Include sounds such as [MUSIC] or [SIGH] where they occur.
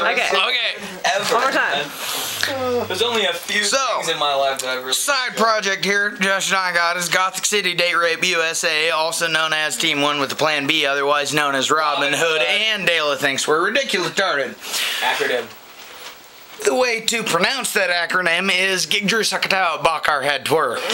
Okay. Okay. ever. One more time. There's only a few So, things in my life that I really Side project here, Josh and I got is Gothic City Date Rape USA, also known as Team One with the Plan B, otherwise known as Robin Robin Hood, and Dayla thinks we're ridiculous retarded. acronym. The way to pronounce that acronym is Gigdrew Sakatao Bakar Head Twer. [LAUGHS]